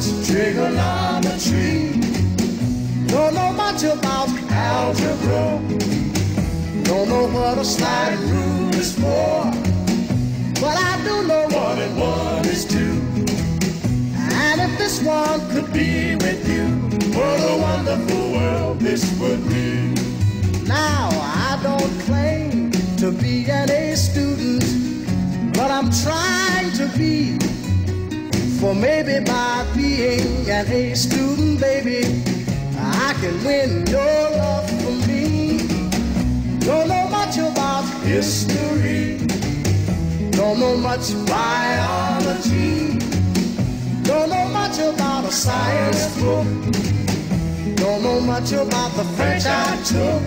Much trigonometry. Don't know much about algebra. Don't know what a sliding rule is for. But I do know one and one is two. And if this one could be with you, what a wonderful world this would be. Now, I don't claim to be an A student, but I'm trying to be. For maybe by being an A student, baby, I can win your love for me. Don't know much about history. Don't know much biology. Don't know much about a science book. Don't know much about the French I took.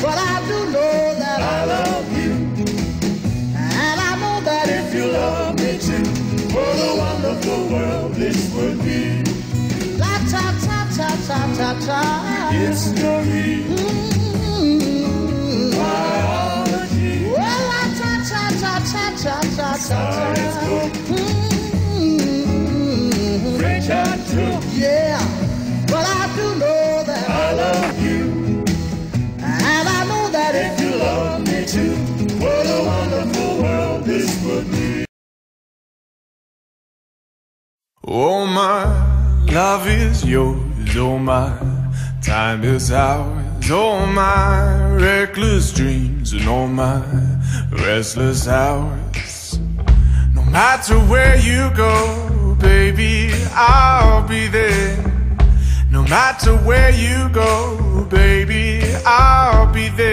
But I do know that I love you. What a wonderful world this would be. La ta ta ta ta ta ta. History. Mm-hmm. Biology. Well, la ta ta ta ta ta ta ta. Science book. Mm-hmm. French I took. Yeah. Love is yours. Oh, my time is ours. Oh, my reckless dreams and all my restless hours. No matter where you go, baby, I'll be there. No matter where you go, baby, I'll be there.